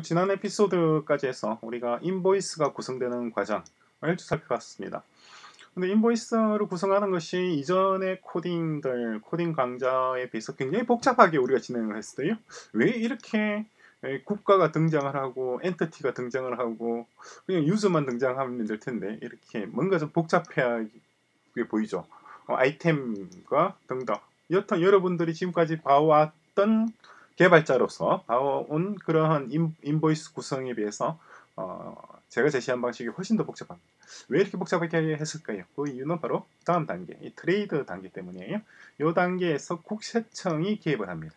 지난 에피소드까지 해서 우리가 인보이스가 구성되는 과정을 쭉 살펴봤습니다. 근데 인보이스를 구성하는 것이 이전의 코딩들, 코딩 강좌에 비해서 굉장히 복잡하게 우리가 진행을 했어요. 왜 이렇게 국가가 등장을 하고 entity가 등장을 하고 그냥 user만 등장하면 될 텐데 이렇게 뭔가 좀 복잡하게 보이죠. 어, 아이템과 등등. 여튼 여러분들이 지금까지 봐왔던 개발자로서 봐온 그러한 인, 보이스 구성에 비해서 어, 제가 제시한 방식이 훨씬 더 복잡합니다. 왜 이렇게 복잡하게 했을까요? 그 이유는 바로 다음 단계, 이 trade 단계 때문이에요. 이 단계에서 국세청이 개입을 합니다.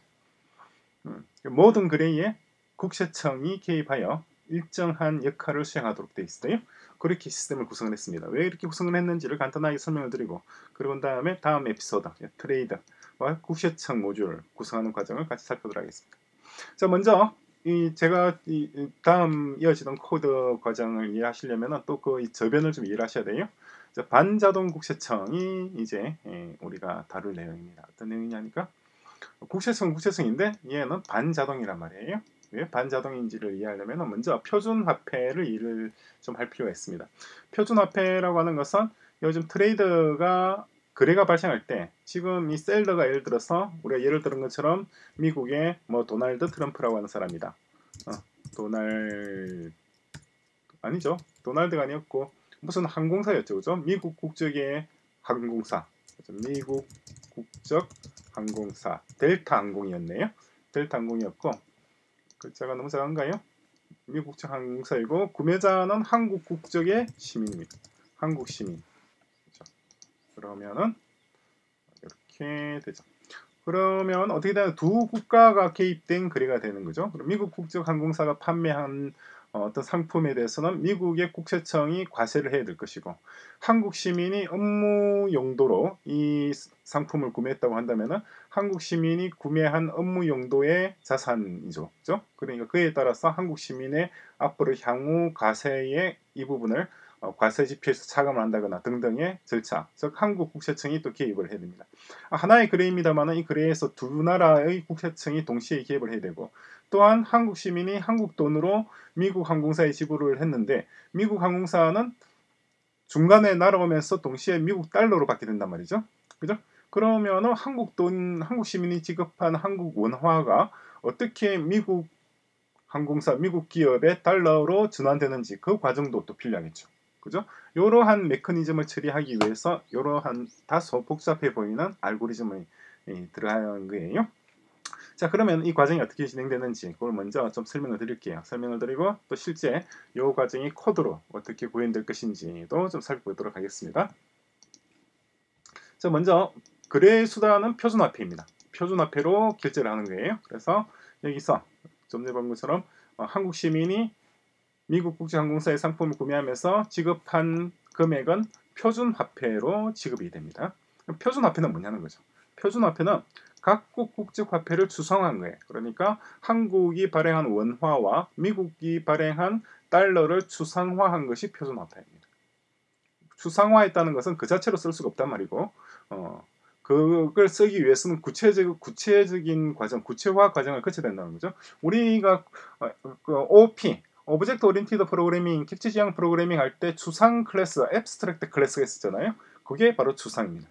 음, 모든 거래에 국세청이 개입하여 일정한 역할을 수행하도록 되어 있어요. 그렇게 시스템을 구성을 했습니다. 왜 이렇게 구성을 했는지를 간단하게 설명을 드리고 그리고 다음에 다음 에피소드 trade 와 국세청 모듈을 구성하는 과정을 같이 살펴보도록 하겠습니다. 자 먼저 이 제가 이 다음 이어지던 코드 과정을 이해하시려면 또 그 저변을 좀 이해하셔야 돼요. 반자동 국세청이 이제 예, 우리가 다룰 내용입니다. 어떤 내용이냐니까 국세청 국세청인데 얘는 반자동이란 말이에요. 왜 반자동인지를 이해하려면 먼저 표준화폐를 이해를 좀 할 필요가 있습니다. 표준화폐라고 하는 것은 요즘 트레이드가 거래가 발생할 때 지금 이 셀러가 예를 들어서 우리가 예를 들은 것처럼 미국의 뭐 도널드 트럼프라고 하는 사람이다. 어, 도날 아니죠. 도널드가 아니었고 무슨 항공사였죠, 그죠? 미국 국적의 항공사, 미국 국적 항공사 델타 항공이었네요. 델타 항공이었고 글자가 너무 작은가요? 미국 국적 항공사이고 구매자는 한국 국적의 시민입니다. 한국 시민. 그러면은 이렇게 되죠. 그러면 어떻게 되면 두 국가가 개입된 거래가 되는 거죠. 그럼 미국 국적 항공사가 판매한 어떤 상품에 대해서는 미국의 국세청이 과세를 해야 될 것이고 한국 시민이 업무 용도로 이 상품을 구매했다고 한다면 한국 시민이 구매한 업무 용도의 자산이죠. 그죠? 그러니까 그에 따라서 한국 시민의 앞으로 향후 과세의 이 부분을 어, 과세 지표에서 차감을 한다거나 등등의 절차, 즉 한국 국세청이 또 개입을 해야 됩니다. 아, 하나의 거래입니다만 이 거래에서 두 나라의 국세청이 동시에 개입을 해야 되고 또한 한국 시민이 한국 돈으로 미국 항공사에 지불을 했는데 미국 항공사는 중간에 날아오면서 동시에 미국 달러로 받게 된단 말이죠. 그죠? 그러면은 한국 돈, 한국 시민이 지급한 한국 원화가 어떻게 미국 항공사, 미국 기업의 달러로 전환되는지 그 과정도 또 필요하겠죠. 그죠? 이러한 메커니즘을 처리하기 위해서 이러한 다소 복잡해 보이는 알고리즘을 들어가는 거예요. 자 그러면 이 과정이 어떻게 진행되는지 그걸 먼저 좀 설명을 드릴게요. 설명을 드리고 또 실제 이 과정이 코드로 어떻게 구현될 것인지도 좀 살펴보도록 하겠습니다. 자 먼저 거래 수단은 표준화폐입니다. 표준화폐로 결제를 하는 거예요. 그래서 여기서 좀 전에 본 것처럼 어, 한국 시민이 미국 국제항공사의 상품을 구매하면서 지급한 금액은 표준화폐로 지급이 됩니다. 표준화폐는 뭐냐는 거죠. 표준화폐는 각국 국제화폐를 추상화한 거예요. 그러니까 한국이 발행한 원화와 미국이 발행한 달러를 추상화한 것이 표준화폐입니다. 추상화했다는 것은 그 자체로 쓸 수가 없단 말이고, 어, 그걸 쓰기 위해서는 구체적, 구체적인 과정, 구체화 과정을 거쳐야 된다는 거죠. 우리가 어, 그 OOP, object oriented programming, 객체 지향 프로그래밍 할때 추상 class, abstract class가 있었잖아요. 그게 바로 추상입니다.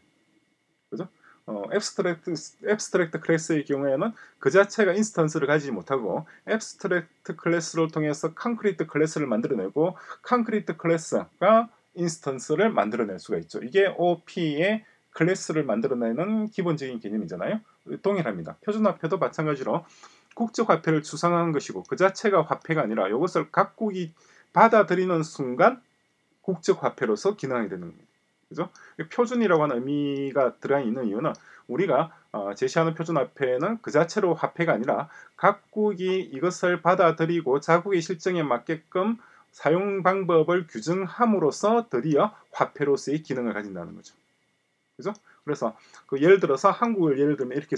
그죠? 어, abstract, abstract class의 경우에는 그 자체가 instance를 가지지 못하고 abstract class를 통해서 concrete class를 만들어내고 concrete class가 instance를 만들어낼 수가 있죠. 이게 OOP의 class를 만들어내는 기본적인 개념이잖아요. 동일합니다. 표준화폐도 마찬가지로 국적 화폐를 추상한 것이고 그 자체가 화폐가 아니라 이것을 각국이 받아들이는 순간 국적 화폐로서 기능하게 되는 겁니다. 그죠? 표준이라고 하는 의미가 들어 있는 이유는 우리가 어, 제시하는 표준 화폐는 그 자체로 화폐가 아니라 각국이 이것을 받아들이고 자국의 실정에 맞게끔 사용 방법을 규정함으로써 드디어 화폐로서의 기능을 가진다는 거죠. 그죠? 그래서 그 예를 들어서 한국을 예를 들면 이렇게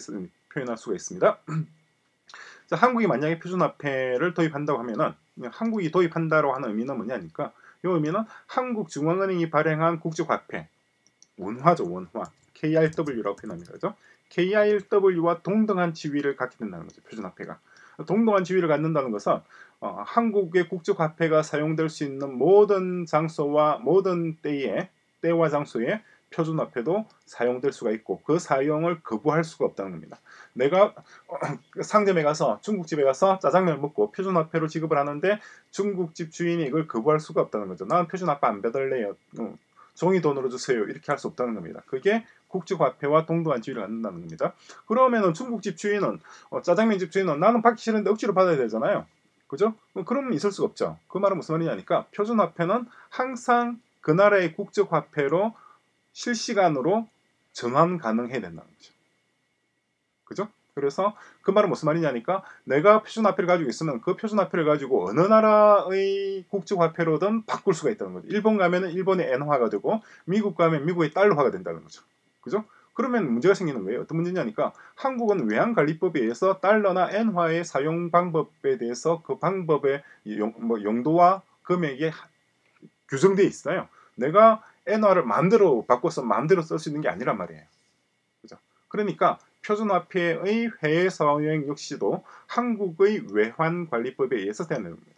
표현할 수가 있습니다. 자, 한국이 만약에 표준화폐를 도입한다고 하면은 한국이 도입한다고 하는 의미는 뭐냐니까 이 의미는 한국 중앙은행이 발행한 국제화폐 원화죠 원화 KRW라고 표현합니다. 그죠? KRW와 동등한 지위를 갖게 된다는 거죠. 표준화폐가. 동등한 지위를 갖는다는 것은 어, 한국의 국적화폐가 사용될 수 있는 모든 장소와 모든 때에 때와 장소에 표준 화폐도 사용될 수가 있고 그 사용을 거부할 수가 없다는 겁니다. 내가 어, 상점에 가서 중국집에 가서 짜장면을 먹고 표준 화폐로 지급을 하는데 중국집 주인이 이걸 거부할 수가 없다는 거죠. 나는 표준 화폐 안 배달래요. 어, 종이 돈으로 주세요. 이렇게 할 수 없다는 겁니다. 그게 국제화폐와 동등한 지위를 갖는다는 겁니다. 그러면은 중국집 주인은 어, 짜장면집 주인은 나는 받기 싫은데 억지로 받아야 되잖아요. 그죠? 그러면 있을 수가 없죠. 그 말은 무슨 말이냐니까 표준 화폐는 항상 그 나라의 국제화폐로 실시간으로 전환 가능해야 된다는 거죠. 그죠? 그래서 그 말은 무슨 말이냐니까 내가 표준화폐를 가지고 있으면 그 표준화폐를 가지고 어느 나라의 국제화폐로든 바꿀 수가 있다는 거죠. 일본 가면은 일본의 엔화가 되고 미국 가면 미국의 달러화가 된다는 거죠. 그죠? 그러면 문제가 생기는 거예요. 어떤 문제냐니까 한국은 외환관리법에 의해서 달러나 엔화의 사용 방법에 대해서 그 방법의 용, 뭐 용도와 금액이 규정돼 있어요. 내가 엔화를 마음대로 바꿔서 마음대로 쓸 수 있는 게 아니란 말이에요. 그죠? 그러니까 표준화폐의 해외 사용 역시도 한국의 외환 관리법에 의해서 되는 겁니다.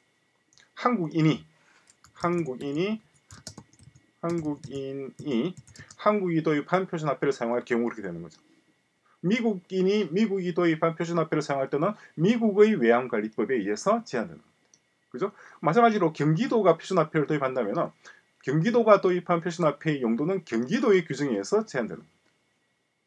한국인이 한국인이 한국인이 한국이 도입한 표준화폐를 사용할 경우 그렇게 되는 거죠. 미국인이 미국이 도입한 표준화폐를 사용할 때는 미국의 외환관리법에 의해서 제한되는 겁니다. 그죠? 마찬가지로 경기도가 표준화폐를 도입한다면 경기도가 도입한 표준화폐의 용도는 경기도의 규정에 의해서 제한되는.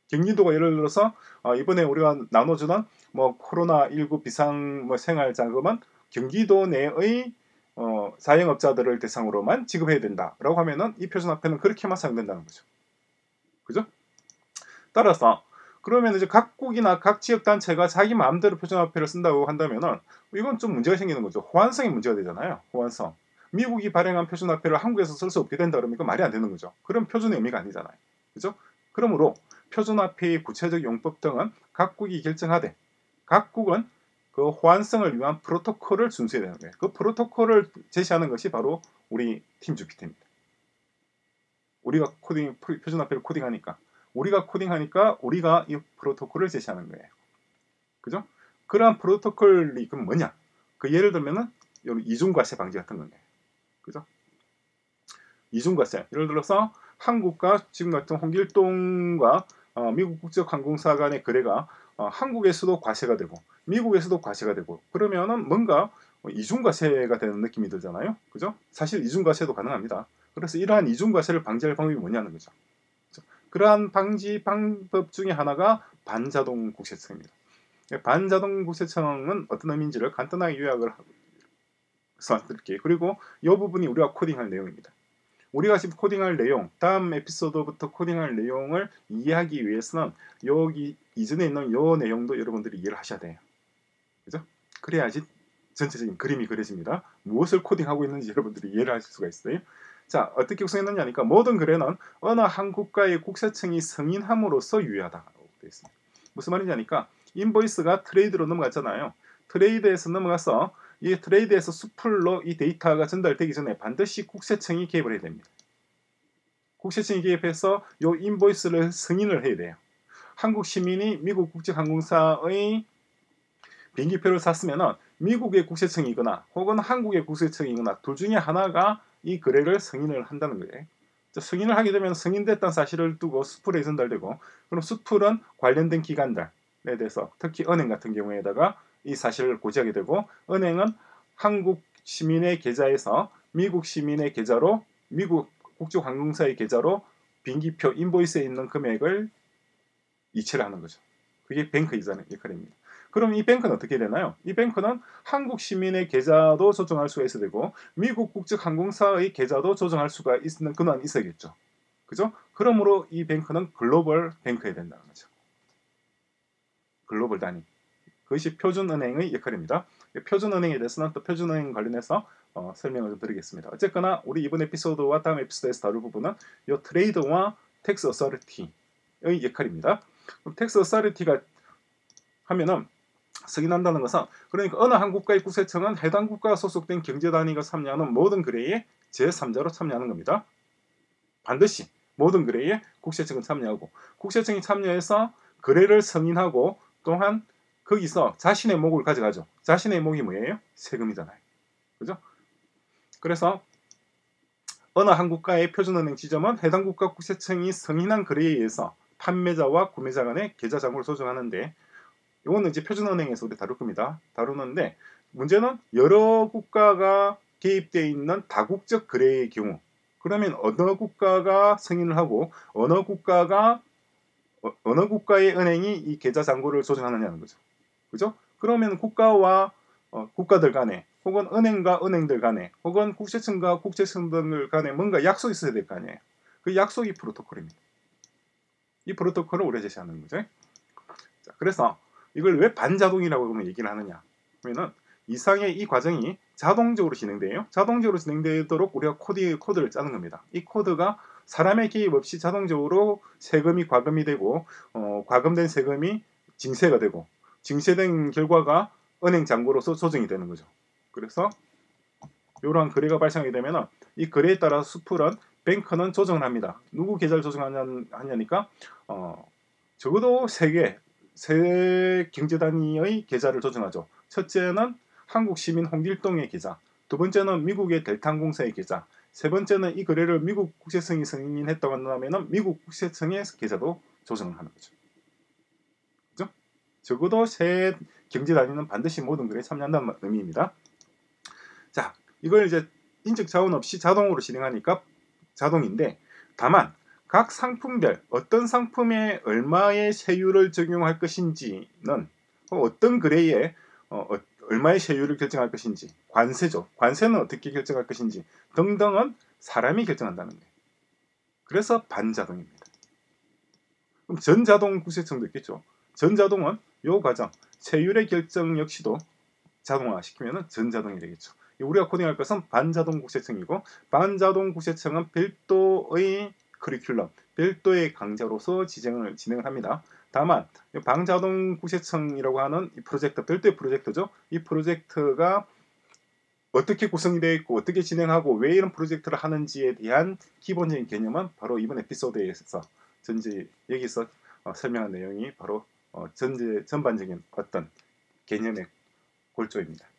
경기도가 예를 들어서 어, 이번에 우리가 나눠주는 뭐 코로나 19 비상 뭐 생활 자금은 경기도 내의 어, 사행업자들을 대상으로만 지급해야 된다라고 하면은 이 표준 화폐는 그렇게만 사용된다는 거죠. 그죠? 따라서 그러면 이제 각국이나 각 지역 단체가 자기 마음대로 표준 화폐를 쓴다고 한다면은 이건 좀 문제가 생기는 거죠. 호환성이 문제가 되잖아요. 호환성. 미국이 발행한 표준화폐를 한국에서 쓸 수 없게 된다 그러면 이건 말이 안 되는 거죠. 그럼 표준의 의미가 아니잖아요. 그죠? 그러므로 표준화폐의 구체적 용법 등은 각국이 결정하되 각국은 그 호환성을 위한 프로토콜을 준수해야 되는 거예요. 그 프로토콜을 제시하는 것이 바로 우리 팀 주피터입니다. 우리가 코딩 표준화폐를 코딩하니까 우리가 코딩하니까 우리가 이 프로토콜을 제시하는 거예요. 그죠? 그러한 프로토콜이 그럼 뭐냐? 그 예를 들면은 이중과세 방지 같은 거예요. 그죠? 이중과세. 예를 들어서 한국과 지금 같은 홍길동과 어, 미국 국제항공사 간의 거래가 어, 한국에서도 과세가 되고 미국에서도 과세가 되고 그러면은 뭔가 이중과세가 되는 느낌이 들잖아요. 그죠? 사실 이중과세도 가능합니다. 그래서 이러한 이중과세를 방지할 방법이 뭐냐는 거죠. 그죠? 그러한 방지 방법 중에 하나가 반자동 국세청입니다. 반자동 국세청은 어떤 의미인지를 간단하게 요약을 해서 드릴게요. 그리고 이 부분이 우리가 코딩할 내용입니다. 우리가 지금 코딩할 내용, 다음 에피소드부터 코딩할 내용을 이해하기 위해서는 여기 이전에 있는 요 내용도 여러분들이 이해를 하셔야 돼요. 그죠? 그래야지 전체적인 그림이 그려집니다. 무엇을 코딩하고 있는지 여러분들이 이해를 하실 수가 있어요. 자, 어떻게 구성했느냐니까 모든 거래는 어느 한 국가의 국세청이 승인함으로써 유효하다고 되어 있습니다. 무슨 말이냐니까 인보이스가 trade로 넘어갔잖아요. trade에서 넘어가서 이 trade에서 수풀로 이 데이터가 전달되기 전에 반드시 국세청이 개입을 해야 됩니다. 국세청이 개입해서 이 인보이스를 승인을 해야 돼요. 한국 시민이 미국 국제항공사의 비행기표를 샀으면 미국의 국세청이거나 혹은 한국의 국세청이거나 둘 중에 하나가 이 거래를 승인을 한다는 거예요. 승인을 하게 되면 승인됐다는 사실을 두고 수풀에 전달되고 그럼 수풀은 관련된 기관들에 대해서 특히 은행 같은 경우에다가 이 사실을 고지하게 되고 은행은 한국 시민의 계좌에서 미국 시민의 계좌로 미국 국제항공사의 계좌로 비행기표 인보이스에 있는 금액을 이체를 하는 거죠. 그게 뱅크 이자의 역할입니다. 그럼 이 뱅크는 어떻게 되나요? 이 뱅크는 한국 시민의 계좌도 조정할 수가 있어야 되고 미국 국제항공사의 계좌도 조정할 수가 있는 근원이 있어야겠죠. 그죠? 그러므로 이 bank는 global bank에 된다는 거죠. 글로벌 단위. 그것이 표준은행의 역할입니다. 표준은행에 대해서는 또 표준은행 관련해서 어, 설명을 좀 드리겠습니다. 어쨌거나 우리 이번 에피소드와 다음 에피소드에서 다룰 부분은 이 trade와 tax authority의 역할입니다. tax authority가 하면은 승인한다는 것은 그러니까 어느 한 국가의 국세청은 해당 국가 소속된 경제 단위가 참여하는 모든 거래에 제3자로 참여하는 겁니다. 반드시 모든 거래에 국세청은 참여하고 국세청이 참여해서 거래를 승인하고 또한 거기서 자신의 목을 가져가죠. 자신의 목이 뭐예요? 세금이잖아요. 그죠? 그래서 어느 한 국가의 표준은행 지점은 해당 국가 국세청이 승인한 거래에 의해서 판매자와 구매자 간의 계좌 잔고를 조정하는데 이거는 이제 표준은행에서 우리 다룰 겁니다. 다루는데 문제는 여러 국가가 개입되어 있는 다국적 거래의 경우 그러면 어느 국가가 승인을 하고 어느 국가가 어, 어느 국가의 은행이 이 계좌 잔고를 조정하느냐는 거죠. 그죠? 그러면 국가와 어, 국가들 간에 혹은 은행과 은행들 간에 혹은 국세청과 국세청들 간에 뭔가 약속이 있어야 될 거 아니에요. 그 약속이 프로토콜입니다. 이 프로토콜을 우리가 제시하는 거죠. 자, 그래서 이걸 왜 반자동이라고 그러면 얘기를 하느냐? 그러면은 이상의 이 과정이 자동적으로 진행돼요. 자동적으로 진행되도록 우리가 코드, 코드를 짜는 겁니다. 이 코드가 사람의 개입 없이 자동적으로 세금이 과금이 되고 어, 과금된 세금이 징세가 되고 징세된 결과가 은행 잔고로서 조정이 되는 거죠. 그래서 이러한 거래가 발생하게 되면 이 거래에 따라 수풀은 뱅크는 조정을 합니다. 누구 계좌를 조정하냐 니까 어, 적어도 세 개, 세 경제 단위의 계좌를 조정하죠. 첫째는 한국 시민 홍길동의 계좌, 두 번째는 미국의 델탄공사의 계좌, 세 번째는 이 거래를 미국 국세청이 승인했다고 한다면 미국 국세청의 계좌도 조정을 하는 거죠. 적어도 세 경제 단위는 반드시 모든 거래에 참여한다는 의미입니다. 자, 이걸 이제 인적 자원 없이 자동으로 진행하니까 자동인데 다만 각 상품별 어떤 상품에 얼마의 세율을 적용할 것인지는 어떤 거래에 어, 어, 얼마의 세율을 결정할 것인지 관세죠. 관세는 어떻게 결정할 것인지 등등은 사람이 결정한다는 거예요. 그래서 반자동입니다. 그럼 전자동 구세청도 있겠죠. 전자동은 요 과정 세율의 결정 역시도 자동화시키면 전자동이 되겠죠. 우리가 코딩할 것은 반자동 국세청이고 반자동 국세청은 별도의 커리큘럼, 별도의 강좌로서 지정을 진행을 합니다. 다만 방자동 국세청이라고 하는 이 프로젝트, 별도의 프로젝트죠. 이 프로젝트가 어떻게 구성이 되어 있고 어떻게 진행하고 왜 이런 프로젝트를 하는지에 대한 기본적인 개념은 바로 이번 에피소드에서 전제 여기서 어, 설명한 내용이 바로 어, 전제 전반적인 어떤 개념의 골조입니다.